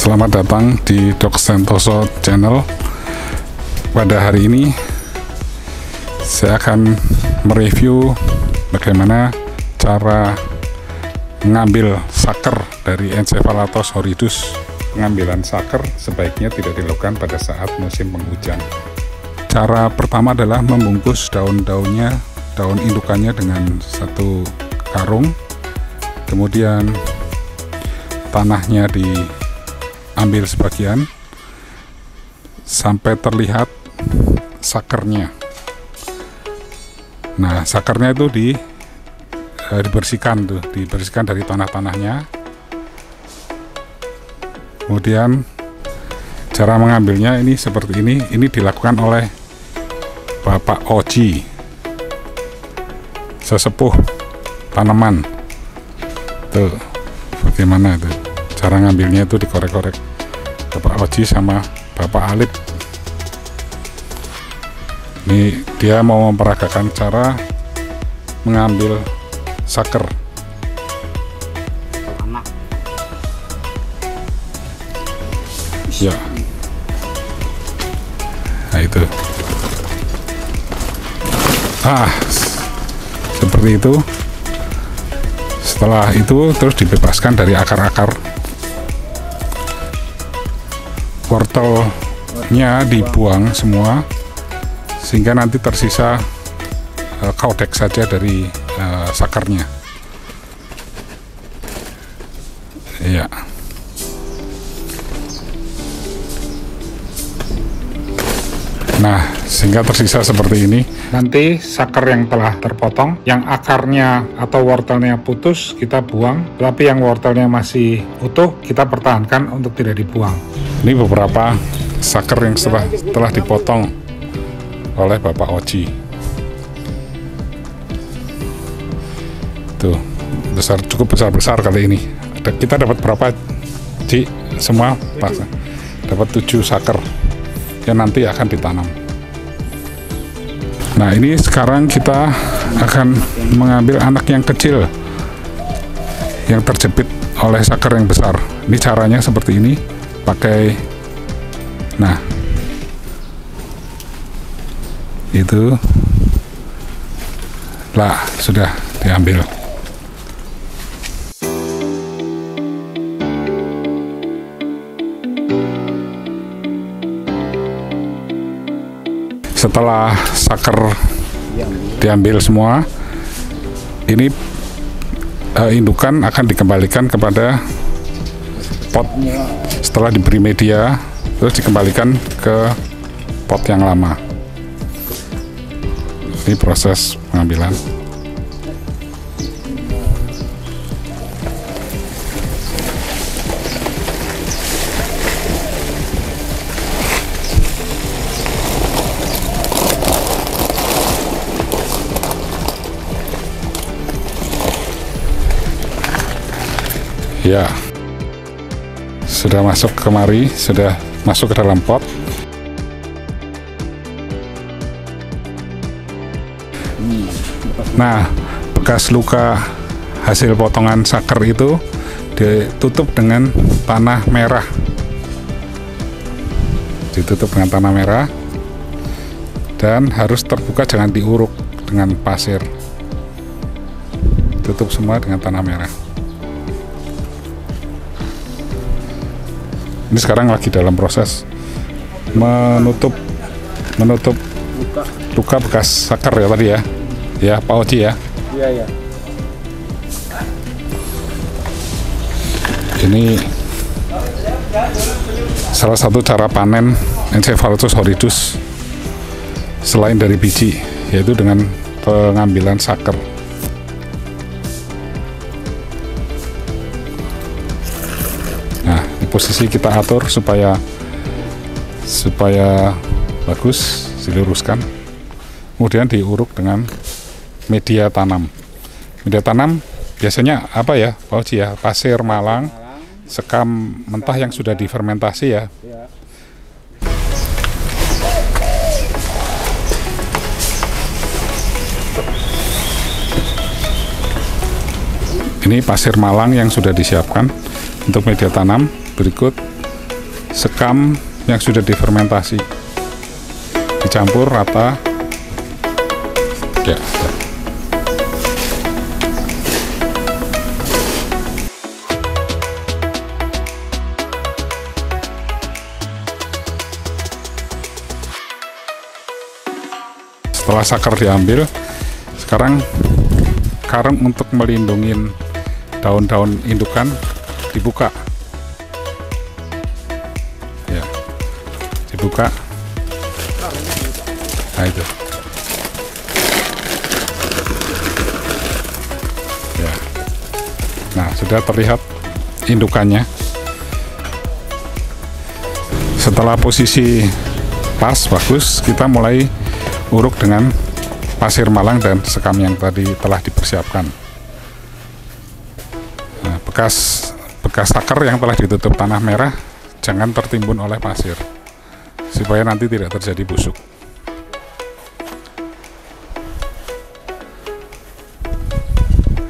Selamat datang di Dok Sentoso Channel. Pada hari ini saya akan mereview bagaimana cara mengambil saker dari Encephalatos horridus. Pengambilan saker sebaiknya tidak dilakukan pada saat musim penghujan. Cara pertama adalah membungkus daun-daunnya, daun indukannya dengan satu karung. Kemudian tanahnya diambil sebagian sampai terlihat sakernya. Nah, sakernya itu di eh, dibersihkan tuh, dibersihkan dari tanah-tanahnya. Kemudian cara mengambilnya ini seperti ini. Ini dilakukan oleh Bapak Oji, sesepuh tanaman. Tuh, bagaimana itu? Cara ngambilnya itu dikorek-korek Bapak Oji sama Bapak Alip. Ini dia mau memperagakan cara mengambil saker. Ya. Nah itu. Ah, seperti itu. Setelah itu terus dibebaskan dari akar-akar. Wortelnya dibuang semua sehingga nanti tersisa eh, kaudek saja dari eh, sakarnya. Iya. Nah, sehingga tersisa seperti ini. Nanti sakar yang telah terpotong, yang akarnya atau wortelnya putus, kita buang. Tapi yang wortelnya masih utuh, kita pertahankan untuk tidak dibuang. Ini beberapa sakar yang setelah, telah dipotong oleh Bapak Oji. Tuh, besar cukup besar-besar kali ini. Kita dapat berapa? Ci, semua pas. Dapat 7 sakar yang nanti akan ditanam. Nah, ini sekarang kita akan mengambil anak yang kecil yang terjepit oleh sakar yang besar. Ini caranya seperti ini, pakai nah itu lah sudah diambil. Setelah sakar diambil semua, ini eh, indukan akan dikembalikan kepada pot setelah diberi media, terus dikembalikan ke pot yang lama. Ini proses pengambilan. Ya, sudah masuk kemari, sudah masuk ke dalam pot. Nah, bekas luka hasil potongan saker itu ditutup dengan tanah merah. Ditutup dengan tanah merah dan harus terbuka jangan diuruk dengan pasir. Tutup semua dengan tanah merah. Ini sekarang lagi dalam proses menutup menutup luka bekas sakar ya tadi ya. Ya, Pak Oji ya. iya ya Ini salah satu cara panen Encephalatus horridus selain dari biji, yaitu dengan pengambilan saker. Posisi kita atur supaya supaya bagus diluruskan. Kemudian diuruk dengan media tanam. Media tanam biasanya apa ya, Pak ya? Pasir malang, sekam mentah yang sudah difermentasi ya Ini pasir malang yang sudah disiapkan untuk media tanam. Berikut sekam yang sudah difermentasi. Dicampur rata. Ya setelah sakar diambil sekarang karung untuk melindungi daun-daun indukan dibuka dibuka nah itu. Ya. Nah sudah terlihat indukannya. Setelah posisi pas bagus kita mulai uruk dengan pasir malang dan sekam yang tadi telah dipersiapkan. Nah, bekas bekas sakar yang telah ditutup tanah merah jangan tertimbun oleh pasir supaya nanti tidak terjadi busuk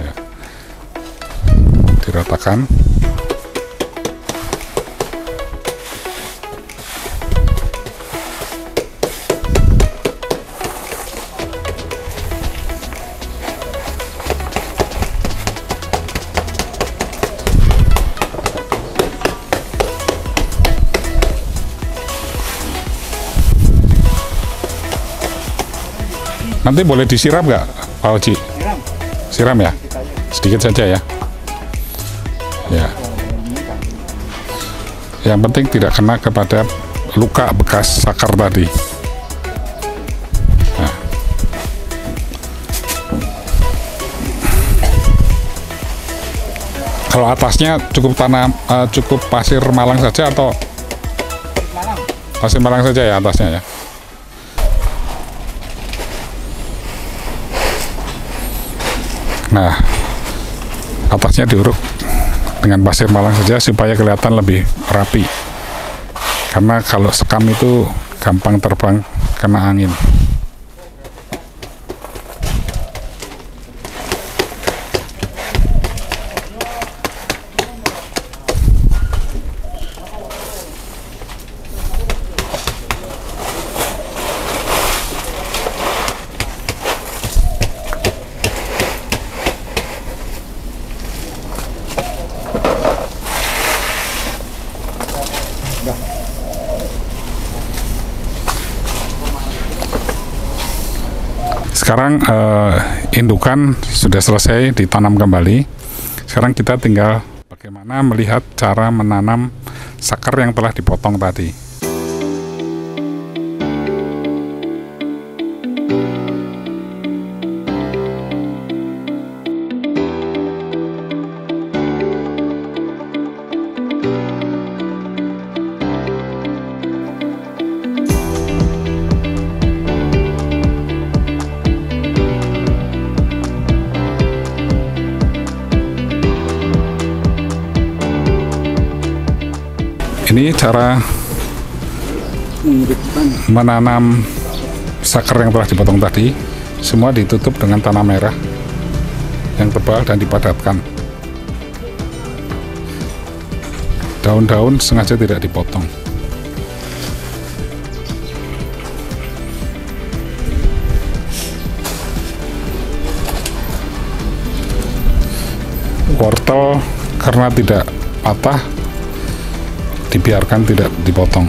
ya. diratakan Nanti boleh disiram nggak, Pak Oji? Siram. Siram ya? Sedikit saja ya. Ya. Yang penting tidak kena kepada luka bekas sakar tadi. Nah. Kalau atasnya cukup tanah, eh, cukup pasir malang saja atau pasir malang saja ya atasnya ya? Nah, atasnya diuruk dengan pasir malang saja supaya kelihatan lebih rapi. Karena kalau sekam itu gampang terbang kena angin. Sekarang eh, indukan sudah selesai ditanam kembali. Sekarang kita tinggal bagaimana melihat cara menanam sakar yang telah dipotong tadi. Ini cara menanam sakar yang telah dipotong tadi. Semua ditutup dengan tanah merah yang tebal dan dipadatkan. Daun-daun sengaja tidak dipotong. Wortel karena tidak patah dibiarkan tidak dipotong.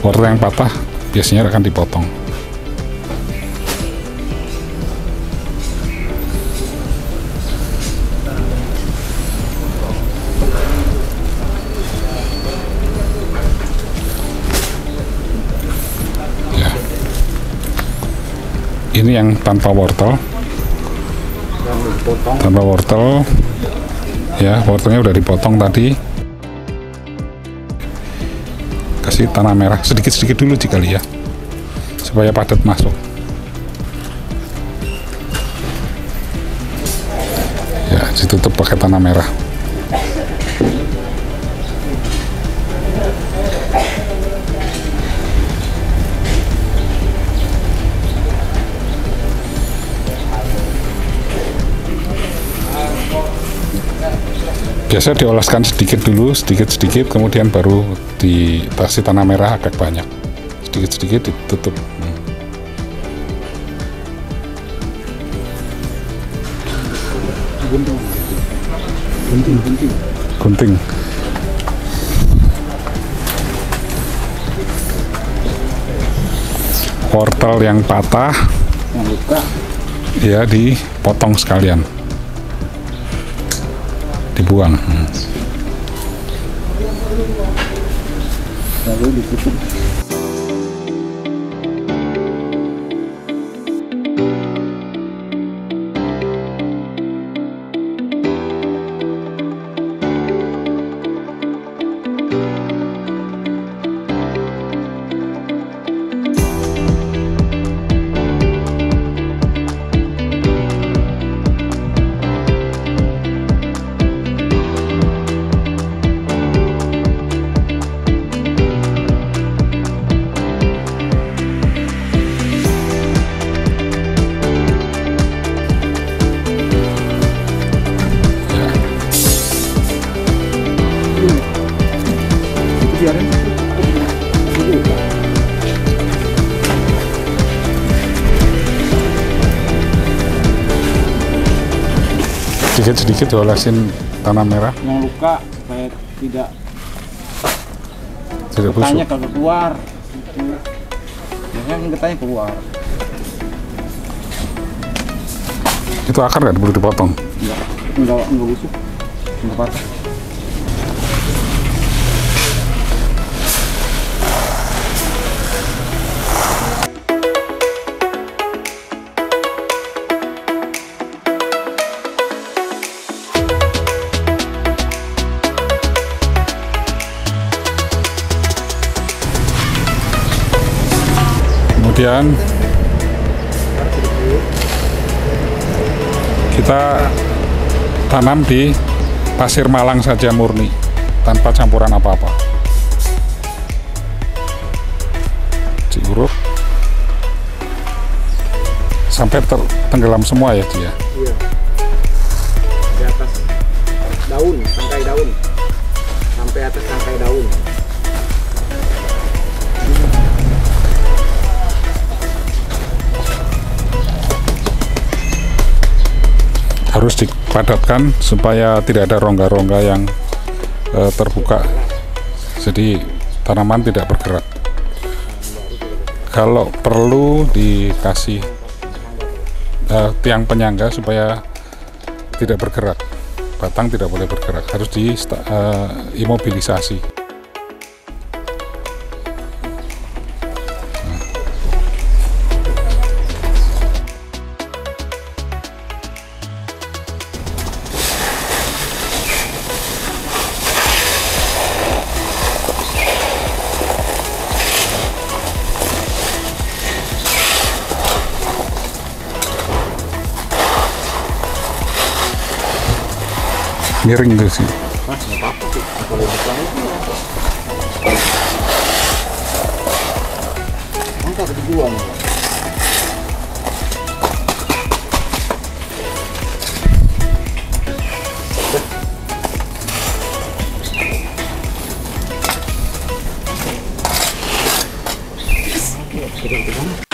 Wortel yang patah biasanya akan dipotong. Ya. Ini yang tanpa wortel, tanpa wortel. Ya, wortelnya udah dipotong tadi. Kasih tanah merah sedikit-sedikit dulu jikali ya, supaya padat masuk. Ya, ditutup pakai tanah merah. Biasa diolaskan sedikit dulu sedikit-sedikit kemudian baru dikasih tanah merah agak banyak. Sedikit-sedikit ditutup. Hmm. gunting. Gunting gunting gunting wortel yang patah. Yang luka ya dipotong sekalian dibuang lalu ditutup biarin. Sedikit-sedikit diolesin tanah merah. Yang luka supaya tidak tidak getahnya kalau keluar gitu. biasanya kan getahnya keluar. Itu akar nggak perlu dipotong? Enggak enggak enggak busuk. Enggak patah kemudian kita tanam di pasir malang saja murni tanpa campuran apa-apa. Diuruk sampai ter- tenggelam semua ya dia iya. Di atas daun tangkai daun. Sampai atas tangkai daun harus dipadatkan supaya tidak ada rongga-rongga yang eh, terbuka. Jadi tanaman tidak bergerak. Kalau perlu dikasih eh, tiang penyangga supaya tidak bergerak. Batang tidak boleh bergerak. Harus di eh, imobilisasi Меры не дают. Ну как это главное? Gracias.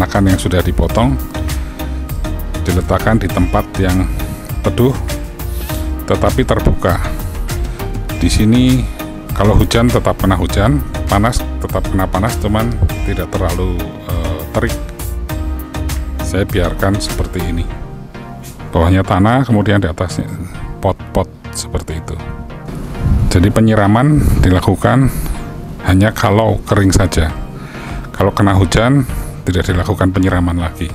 Anakan yang sudah dipotong diletakkan di tempat yang teduh tetapi terbuka. Di sini kalau hujan tetap kena hujan, panas tetap kena panas, cuman tidak terlalu uh, terik. Saya biarkan seperti ini. Bawahnya tanah, kemudian di atasnya pot-pot seperti itu. Jadi penyiraman dilakukan hanya kalau kering saja. Kalau kena hujan, tidak dilakukan penyiraman lagi.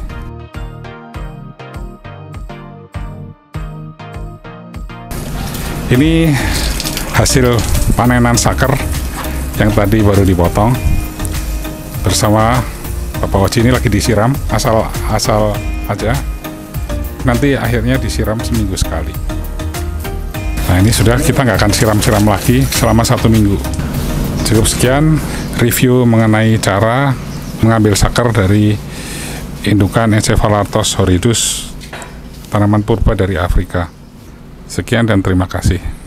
Ini hasil panenan saker yang tadi baru dipotong. Bersama Bapak Oji ini lagi disiram asal asal aja. Nanti akhirnya disiram seminggu sekali. Nah ini sudah kita nggak akan siram-siram lagi selama satu minggu. Cukup sekian review mengenai cara mengambil saker dari indukan Encephalatos horridus tanaman purba dari Afrika Sekian dan terima kasih.